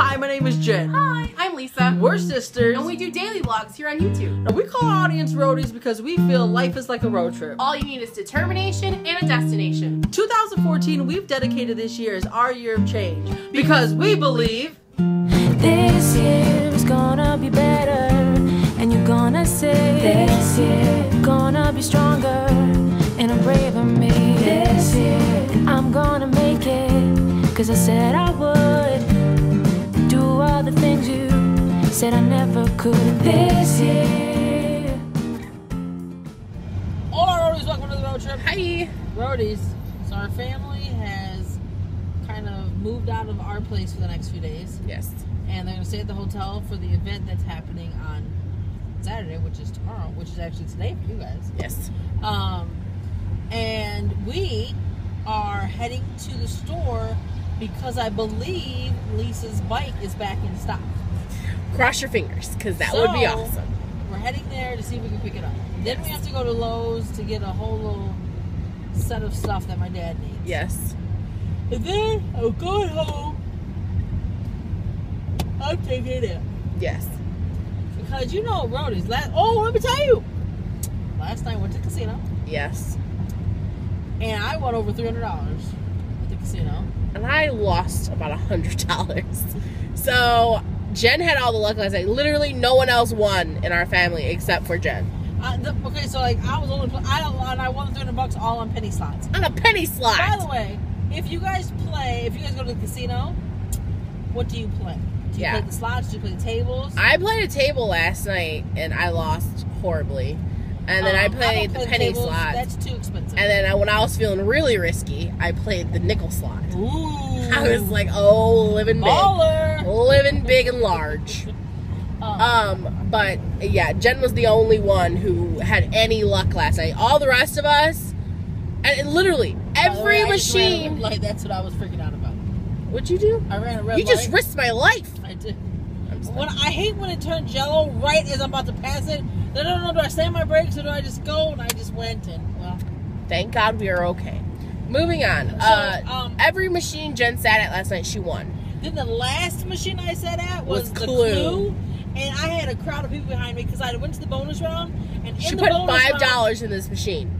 Hi, my name is Jen. Hi, I'm Lisa. We're sisters. and we do daily vlogs here on YouTube. And we call our audience roadies because we feel life is like a road trip. All you need is determination and a destination. 2014, we've dedicated this year as our year of change because we believe This year is gonna be better, and you're gonna say this year gonna be stronger and a braver me. This year, and I'm gonna make it, cause I said I would do all things you said I never could. This year. all our roadies welcome to the road trip. Hi. Roadies. So our family has kind of moved out of our place for the next few days, Yes. and they're gonna stay at the hotel for the event that's happening on Saturday, which is tomorrow, which is actually today for you guys. Yes. Um, and we are heading to the store because I believe Lisa's bike is back in stock. Cross your fingers, because that would be awesome. We're heading there to see if we can pick it up. Then we have to go to Lowe's to get a whole little set of stuff that my dad needs. Yes. And then I'm going home. I'm taking it Yes. because you know roadies. Last oh, let me tell you. Last night I went to the casino Yes. and I won over three hundred dollars at the casino. And I lost about a hundred dollars. So Jen had all the luck last night. Literally, no one else won in our family except for Jen Uh, the, okay, so like I was only I and I won three hundred bucks all on penny slots. on a penny slot. By the way, if you guys play, if you guys go to the casino, what do you play? Do you Yeah. play the slots? Do you play the tables? I played a table last night and I lost horribly. And then I Um, played don't the penny tables. slot. That's too expensive. And then I, when I was feeling really risky, I played the nickel slot. Ooh, I was like, oh, living big. baller. Living big and large. Um, Um, but yeah, Jen was the only one who had any luck last night. All the rest of us, and it literally way, every I just ran a red machine. Like That's what I was freaking out about. What'd you do? I ran a red You just risked my life. I did. When I hate when it turns yellow right as I'm about to pass it. I don't know. Do I slam my brakes or do I just go? And I just went and well. Thank God we are okay. Moving on. So, uh, um, every machine Jen sat at last night, she won. Then the last machine I sat at Was was, the Clue. Clue. and I had a crowd of people behind me because I went to the bonus round, and She in put the bonus five round, dollars in this machine.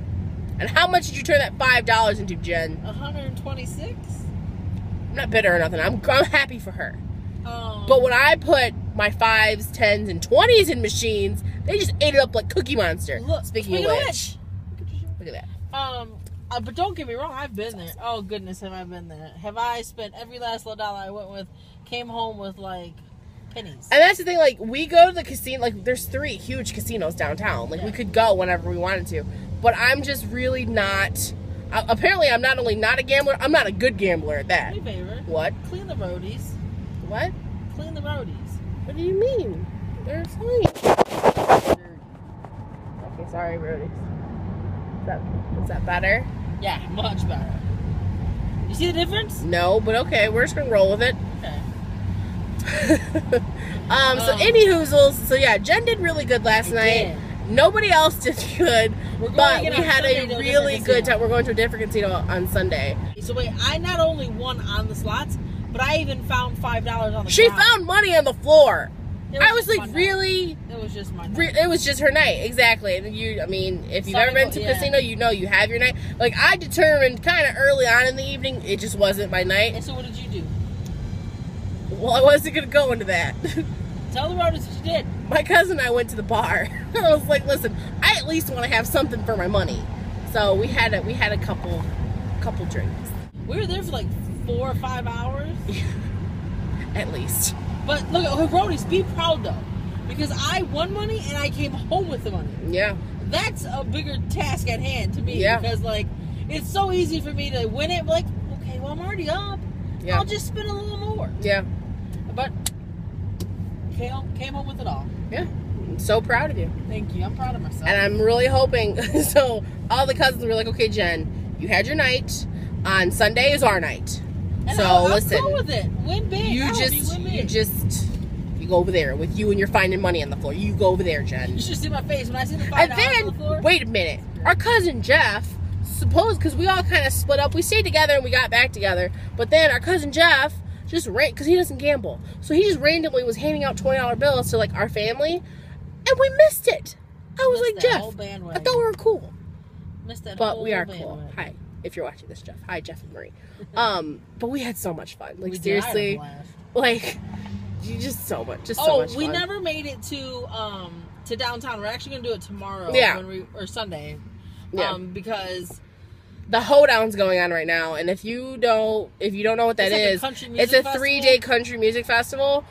And how much did you turn that five dollars into, Jen? 126. I'm not bitter or nothing. I'm, I'm happy for her. Um, But when I put my fives, tens, and twenties in machines, they just ate it up like Cookie Monster. look, Speaking of which, look at that. um, uh, but don't get me wrong, I've been there. Oh goodness, have I been there? Have I spent every last little dollar I went with? Came home with like pennies. And that's the thing. Like we go to the casino. Like there's three huge casinos downtown. Like we could go whenever we wanted to. But I'm just really not. Uh, apparently, I'm not only not a gambler. I'm not a good gambler at that. What? Clean the roadies. What? Clean the roadies. What do you mean? They're fine. Okay, sorry, Brody. Is that, is that better? Yeah, much better. You see the difference? No, but okay, we're just gonna roll with it. Okay. um, so Um, any hoozles. So yeah, Jen did really good last I night. did. Nobody else did good, but we had Sunday a a really good time. We're going to a different casino on Sunday. So wait, I not only won on the slots, but I even found five dollars on the. Floor. She ground. found money on the floor. It I was like, my night. really? It was just my. Re- it was just her night, exactly. And you, I mean, if you've ever been to a Yeah. casino, you know you have your night. Like I determined kind of early on in the evening, it just wasn't my night. And so what did you do? Well, I wasn't gonna go into that. Tell the roadies what you did. my cousin and I went to the bar. I was like, listen, I at least want to have something for my money. So we had a we had a couple couple drinks We were there for like four or five hours. at least. But look, at her roadies, be proud though, because I won money and I came home with the money. Yeah. That's a bigger task at hand to me. Yeah. Because like, it's so easy for me to win it. Like, okay, well I'm already up. Yeah. I'll just spend a little more. Yeah. But came home, came home with it all. Yeah. I'm so proud of you. Thank you. I'm proud of myself. And I'm really hoping so all the cousins were like, okay, Jen, you had your night. On Sunday is our night. And so I'll, listen. I'll with it. Win big. you I just you just you go over there with you and you're finding money on the floor. You go over there, Jen. You should see my face when I see the five And dollars on the floor. then wait a minute. Our cousin Jeff, suppose because we all kind of split up. We stayed together and we got back together. But then our cousin Jeff just ran because he doesn't gamble. So he just randomly was handing out twenty dollar bills to like our family, and we missed it. I was like, Jeff, I thought we were cool, Missed that but we are cool. Hi, if you're watching this, Jeff. Hi, Jeff and Marie. Um, but we had so much fun. Like We did. I had a seriously, blast. like you just so much, just so Oh, much we fun. never made it to um to downtown. We're actually gonna do it tomorrow. Yeah. When we, or Sunday. Yeah. Um, because the hoedown's going on right now, and if you don't, if you don't know what that It's like a is, country it's music a three day country music festival.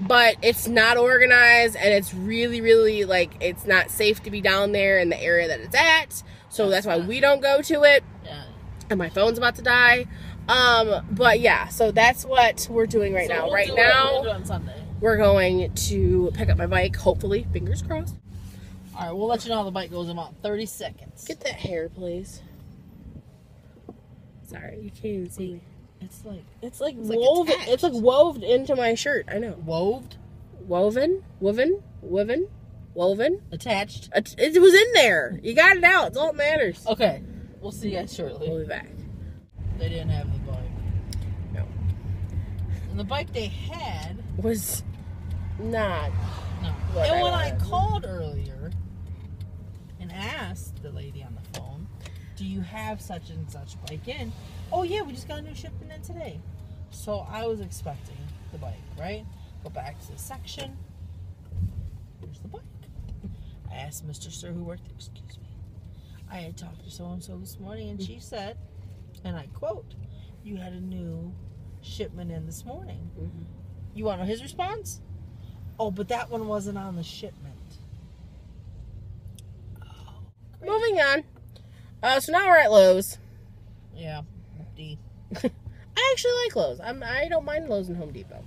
But it's not organized, and it's really, really like it's not safe to be down there in the area that it's at. So that's why we don't go to it. yeah. And my phone's about to die. Um, but yeah, so that's what we're doing right So now. we'll right now, we'll do it on Sunday. we're going to pick up my bike. Hopefully, fingers crossed. All right, we'll let you know how the bike goes in about thirty seconds. Get that hair, please. Sorry, you can't even see me. It's like It's like It's woven. attached. it's like woven into my shirt. I know. woved, Woven, woven, woven, woven. attached. It, it was in there. You got it out. It's all that matters. Okay, we'll see you guys shortly. We'll be back. They didn't have the bike. No. And the bike they had, Was not. no. What and I when I called earlier and asked the lady on the phone, "Do you have such and such bike in?" Oh yeah, we just got a new shipment in today. So I was expecting the bike, right? Go back to the section. Here's the bike. I asked Mr. Sir who worked there, excuse me. I had talked to so and so this morning and she said, and I quote, You had a new shipment in this morning. Mm-hmm. You want to know his response? Oh, but that one wasn't on the shipment. Moving on. Uh, so now we're at Lowe's. Yeah. D. I actually like Lowe's. I'm. I don't mind Lowe's and Home Depot.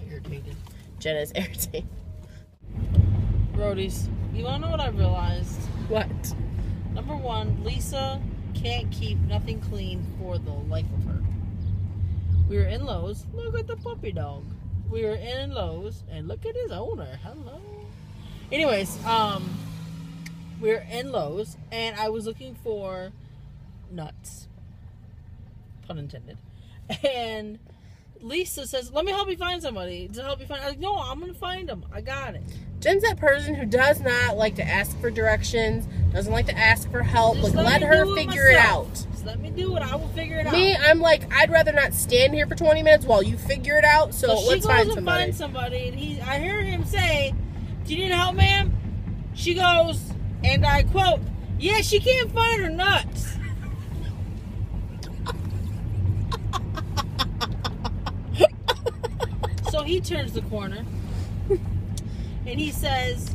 I'm irritated. Jenna's irritating. Roadies, you want to know what I realized? What? Number one, Lisa can't keep nothing clean for the life of her. We were in Lowe's. Look at the puppy dog. We were in Lowe's, and look at his owner. Hello. Anyways, um, we were in Lowe's, and I was looking for nuts. Pun intended. And Lisa says, "Let me help you find somebody to help you find." I was like, "No, I'm gonna find them. I got it." Jen's that person who does not like to ask for directions, doesn't like to ask for help. Just like, let, me her figure it out. Just let me do it. I will figure it out. Me, I'm like, I'd rather not stand here for 20 minutes while you figure it out. So, So she let's goes find and somebody. finds somebody, and he, I hear him say, "Do you need help, ma'am?" She goes, and I quote, "Yeah, she can't find her nuts." so he turns the corner, and he says,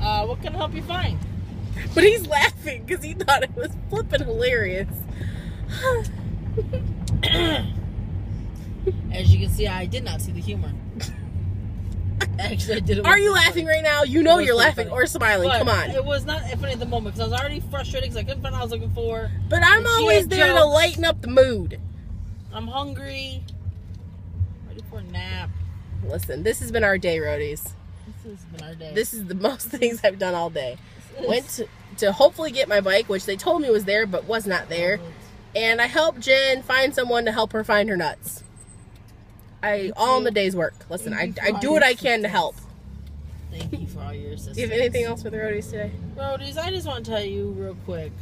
uh, "What can I help you find?" But he's laughing because he thought it was flipping hilarious. As you can see, I did not see the humor. Actually, I did. it Are you funny. laughing right now? You know you're laughing funny. or smiling. But Come on. It was not funny at the moment because I was already frustrated because I couldn't find what I was looking for. But I'm always there to lighten up the mood. I'm hungry. Ready for a nap. Listen, this has been our day, roadies. This has been our day. This is the most things I've done all day. Went to, to hopefully get my bike, which they told me was there but was not there. And I helped Jen find someone to help her find her nuts. I all in the day's work. Listen, I, I do what I can to help. Thank you for all your assistance. Do you have anything else for the roadies today? Roadies, I just want to tell you real quick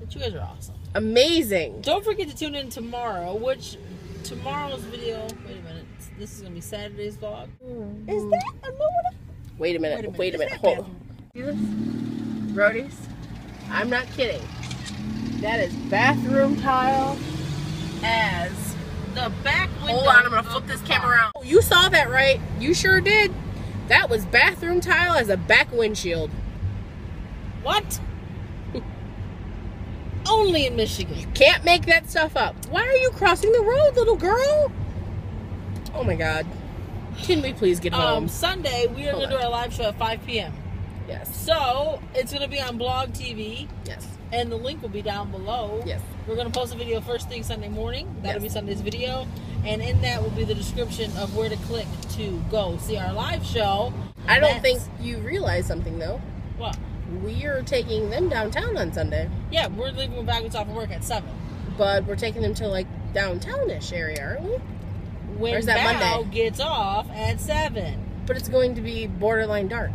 that you guys are awesome. Amazing. Don't forget to tune in tomorrow, which tomorrow's video. Wait a minute. This is gonna be Saturday's vlog. Mm-hmm. Is that a motor? Wait a minute. Wait a minute. Is that Hold on. See? Roadies? I'm not kidding. That is bathroom tile as The back window. Hold on, I'm gonna flip this camera car. around. You saw that, right? You sure did. That was bathroom tile as a back windshield. What? Only in Michigan. You can't make that stuff up. Why are you crossing the road, little girl? Oh my god. Can we please get Um, home? Sunday we are Hold gonna do our live show at 5 p.m. Yes. So it's gonna be on Blog TV, Yes. and the link will be down below. Yes. We're gonna post a video first thing Sunday morning. That'll Yes. be Sunday's video, and in that will be the description of where to click to go see our live show. I don't That's- think you realize something though. What? We are taking them downtown on Sunday, Yeah, we're leaving back off of work at seven. but we're taking them to like downtownish area, aren't we? When Or that Val Monday? gets off at seven. But it's going to be borderline dark.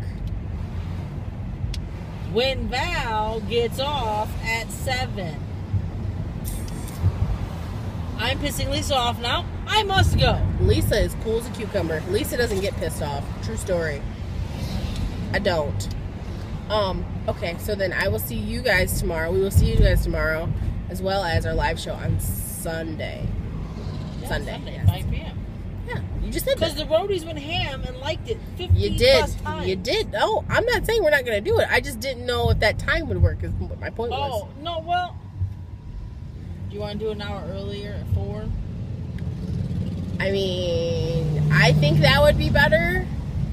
When Val gets off at seven. I'm pissing Lisa off now. I must go. Lisa is cool as a cucumber. Lisa doesn't get pissed off. True story. I don't. Um, okay, so then I will see you guys tomorrow. We will see you guys tomorrow, as well as our live show on Sunday. Sunday, Sunday, yes. 5 p.m. Yeah, you just said Because the roadies went ham and liked it 50 You did. You did. Oh, I'm not saying we're not going to do it. I just didn't know if that time would work, is what my point was. Oh, no, well. Do you want to do an hour earlier at 4? I mean, I think that would be better.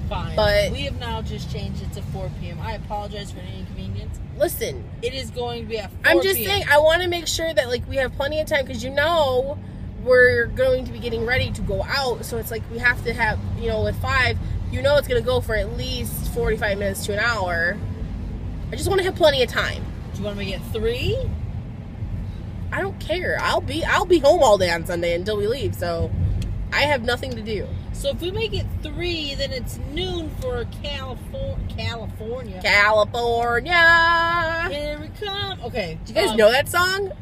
Fine. But- we have now just changed it to 4 p.m. I apologize for any inconvenience. Listen, It is going to be at 4 I'm just p.m. saying I want to make sure that like we have plenty of time because you know we're going to be getting ready to go out, so it's like we have to have you know with five, you know it's going to go for at least 45 minutes to an hour. I just want to have plenty of time. Do you want to make it 3? I don't care. I'll be I'll be home all day on Sunday until we leave, so I have nothing to do. So if we make it 3, then it's noon for California. California. California. Here we come. Okay. Do you guys um, know that song?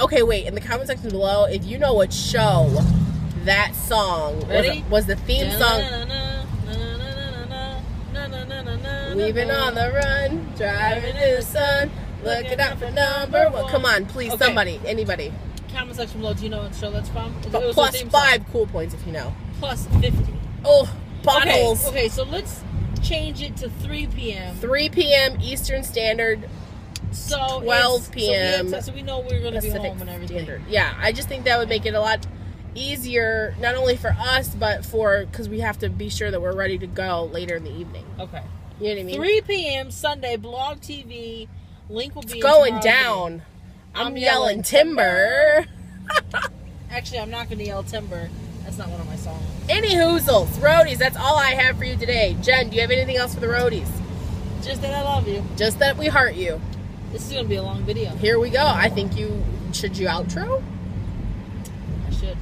Okay, wait. In the comment section below, if you know what show that song was, was the theme song. Weaving on the run, driving in the sun, looking out for number one. Come on, please, Okay. somebody, anybody. Comment section below. Do you know what show that's from? It But was a song. five cool points if you know. Plus 50. Oh, Okay, okay, so let's change it to 3 p.m. 3 p.m. Eastern Standard So 12 it's- so we p.m. So we, know we're going to be home and everything. Standard. Yeah, I just think that would make it a lot easier, not only for us, but for because we have to be sure that we're ready to go later in the evening. Okay. You know what I mean? 3 p.m. Sunday, Blog TV. Link will be It's going down. I'm, I'm yelling yelling timber. Actually, I'm not going to yell timber. That's not one of my songs. Any hoozles, roadies. That's all I have for you today. Jen, do you have anything else for the roadies? Just that I love you. Just that we heart you. This is to be a long video. Here we go. I think you should you outro. I should.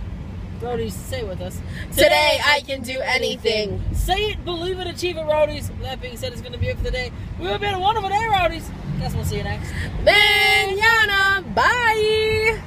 Roadies, say it with us. Today I can do anything. Say it, believe it, achieve it, Roadies. That being said, it's going to be it for the day. We've been a wonderful day, eh, Roadies. Guess we'll see you next. Manana. Bye.